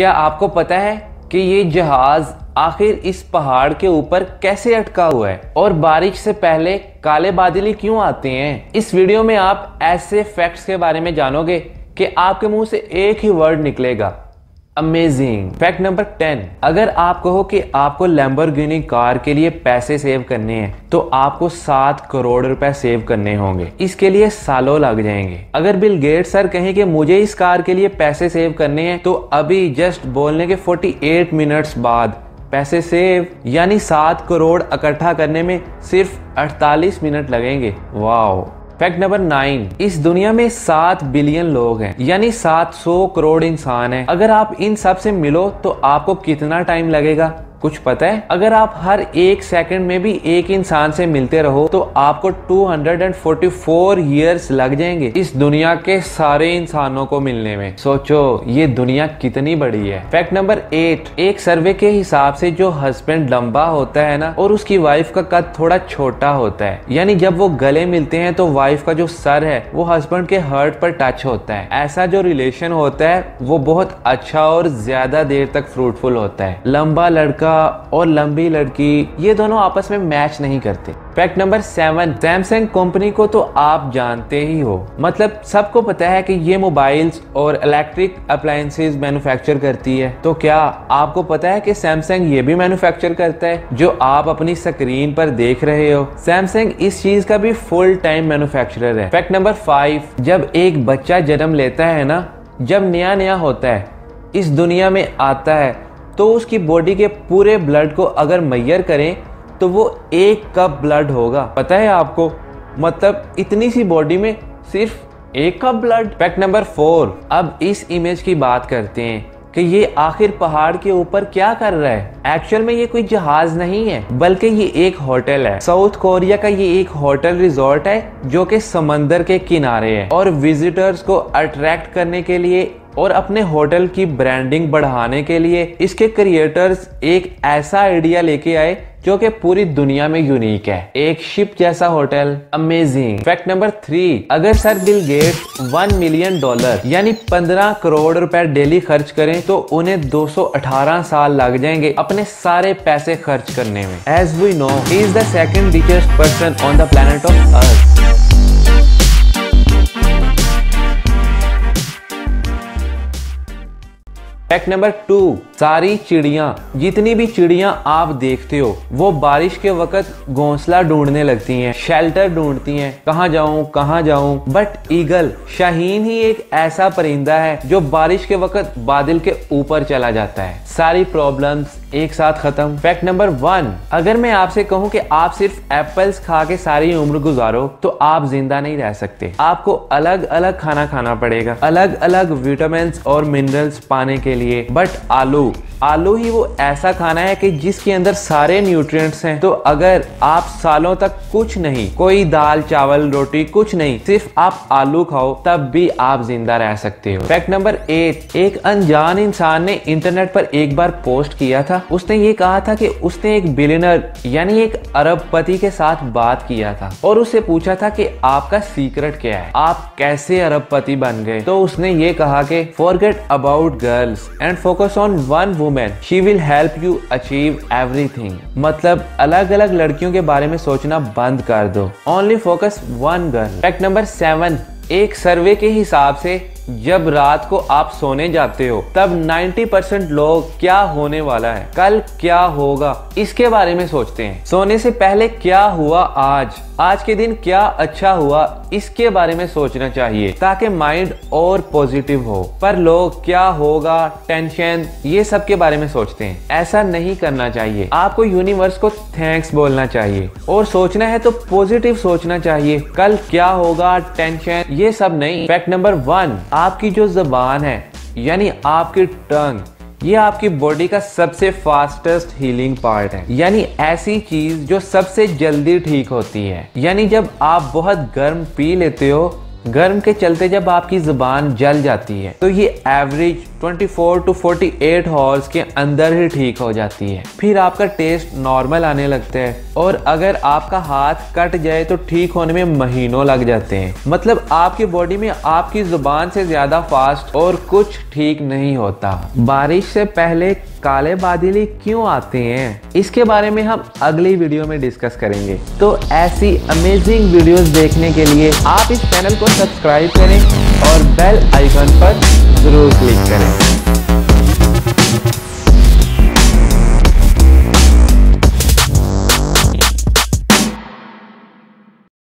क्या आपको पता है कि ये जहाज़ आखिर इस पहाड़ के ऊपर कैसे अटका हुआ है? और बारिश से पहले काले बादल क्यों आते हैं? इस वीडियो में आप ऐसे फैक्ट्स के बारे में जानोगे कि आपके मुँह से एक ही वर्ड निकलेगा। अमेजिंग फैक्ट नंबर टेन अगर आप कहो कि आपको लैम्बोर्गिनी कार के लिए पैसे सेव करने हैं तो आपको सात करोड़ रुपए सेव करने होंगे। इसके लिए सालों लग जाएँगे। अगर बिल गेट सर कहें कि मुझे इस कार के लिए पैसे सेव करने हैं तो अभी जस्ट बोलने के 48 मिनट्स बाद पैसे सेव यानी सात करोड़ इकट्ठा करने में सिर्फ़ 48 मिनट लगेंगे। वाओ फैक्ट नंबर नाइन इस दुनिया में सात बिलियन लोग हैं, यानी सात सौ करोड़ इंसान हैं। अगर आप इन सबसे मिलो तो आपको कितना टाइम लगेगा? कुछ पता है? अगर आप हर एक सेकंड में भी एक इंसान से मिलते रहो तो आपको 244 इयर्स लग जाएँगे इस दुनिया के सारे इंसानों को मिलने में। सोचो, ये दुनिया कितनी बड़ी है। फैक्ट नंबर एट एक सर्वे के हिसाब से जो हस्बैंड लंबा होता है ना, और उसकी वाइफ का कद थोड़ा छोटा होता है। यानी जब वो गले मिलते हैं तो वाइफ का जो सर है, वो हस्बैंड के हर्ट पर टच होता है। ऐसा जो रिलेशन होता है, वो बहुत अच्छा और ज़्यादा देर तक फ्रूटफुल होता है। लंबा लड़का लड़का और लंबी लड़की, ये दोनों आपस में मैच नहीं करते। Fact number seven Samsung company को तो आप जानते ही हो। मतलब सबको पता है कि ये मोबाइल्स और इलेक्ट्रिक अप्लायंसेज मैन्युफैक्चर करती है। तो क्या आपको पता है कि सैमसंग ये भी मैन्युफैक्चर करता है, जो आप अपनी स्क्रीन पर देख रहे हो? सैमसंग इस चीज़ का भी फुल टाइम मैन्युफैक्चरर है। फैक्ट नंबर फाइव जब एक बच्चा जन्म लेता है ना, जब नया नया होता है, इस दुनिया में आता है तो उसकी बॉडी के पूरे ब्लड को अगर मैयर करें तो वो एक कप ब्लड होगा। पता है आपको? मतलब इतनी सी बॉडी में सिर्फ़ एक cup blood fact number four अब इस इमेज की बात करते हैं कि ये आखिर पहाड़ के ऊपर क्या कर रहा है। एक्चुअल में ये कोई जहाज़ नहीं है, बल्कि ये एक होटल है। साउथ कोरिया का ये एक होटल रिजॉर्ट है, जो कि समंदर के किनारे है। और विजिटर्स को अट्रैक्ट करने के लिए और अपने होटल की ब्रांडिंग बढ़ाने के लिए इसके क्रिएटर्स एक ऐसा आइडिया लेके आए जो कि पूरी दुनिया में यूनिक है। एक शिप जैसा hotel amazing fact number three अगर sir Bill Gates one million dollar यानी पंद्रह करोड़ रुपए डेली खर्च करें तो उन्हें 218 साल लग जाएँगे अपने सारे पैसे खर्च करने में। As we know is the second richest person on the planet of earth fact number two सारी चिड़िया, जितनी भी चिड़िया आप देखते हो, वो बारिश के वक्त घोंसला ढूँढने लगती हैं शेल्टर ढूंढती हैं, कहाँ जाऊँ कहाँ जाऊँ। बट ईगल शाहीन ही एक ऐसा परिंदा है, जो बारिश के वक्त बादल के ऊपर चला जाता है। सारी प्रॉब्लम्स एक साथ खत्म। फैक्ट नंबर वन अगर मैं आपसे कहूँ कि आप सिर्फ़ एप्पल्स खा के सारी उम्र गुजारो तो आप ज़िंदा नहीं रह सकते। आपको अलग अलग खाना खाना पड़ेगा। अलग अलग विटामिन और मिनरल्स पाने के लिए बट आलू आलू ही वो ऐसा खाना है कि जिसके अंदर सारे न्यूट्रिएंट्स हैं। तो अगर आप सालों तक कुछ नहीं, कोई दाल, चावल, रोटी, कुछ नहीं, सिर्फ़ आप आलू खाओ, तब भी आप ज़िंदा रह सकते हो। फैक्ट नंबर एट एक अनजान इंसान ने इंटरनेट पर एक बार पोस्ट किया था। उसने ये कहा था कि उसने एक बिलियनर यानी एक अरबपति के साथ बात किया था। और उससे पूछा था कि आपका सीक्रेट क्या है? आप कैसे अरबपति बन गए? तो उसने ये कहा कि forget about girls and focus on one women she will help you achieve everything मतलब अलग अलग लड़कियों के बारे में सोचना बंद कर दो। Only focus one girl fact number seven एक सर्वे के हिसाब से जब रात को आप सोने जाते हो, तब 90 परसेंट लोग क्या होने वाला है? कल क्या होगा? इसके बारे में सोचते हैं। सोने से पहले क्या हुआ आज? आज के दिन क्या अच्छा हुआ? इसके बारे में सोचना चाहिए, ताकि माइंड और पॉजिटिव हो। पर लोग क्या होगा? टेंशन? ये सब के बारे में सोचते हैं। ऐसा नहीं करना चाहिए। आपको यूनिवर्स को थैंक्स बोलना चाहिए। और सोचना है तो पॉजिटिव सोचना चाहिए। कल क्या होगा? टेंशन? ये सब नहीं। फैक्ट नंबर वन आपकी जो जबान है, यानी आपकी टंग, ये आपकी बॉडी का सबसे फास्टेस्ट हीलिंग पार्ट है। यानी ऐसी चीज़ जो सबसे जल्दी ठीक होती है। यानी जब आप बहुत गर्म पी लेते हो, गर्म के चलते जब आपकी ज़ुबान जल जाती है तो ये एवरेज 24 टू 48 हॉर्स के अंदर ही ठीक हो जाती है। फिर आपका टेस्ट नॉर्मल आने लगता है और अगर आपका हाथ कट जाए तो ठीक होने में महीनों लग जाते हैं। मतलब आपकी बॉडी में आपकी ज़ुबान से ज़्यादा फास्ट और कुछ ठीक नहीं होता। बारिश से पहले काले बादली क्यों आते हैं? इसके बारे में हम अगली वीडियो में डिस्कस करेंगे। तो ऐसी अमेजिंग वीडियोस देखने के लिए आप इस चैनल को सब्सक्राइब करें और बेल आइकन पर ज़रूर क्लिक करें।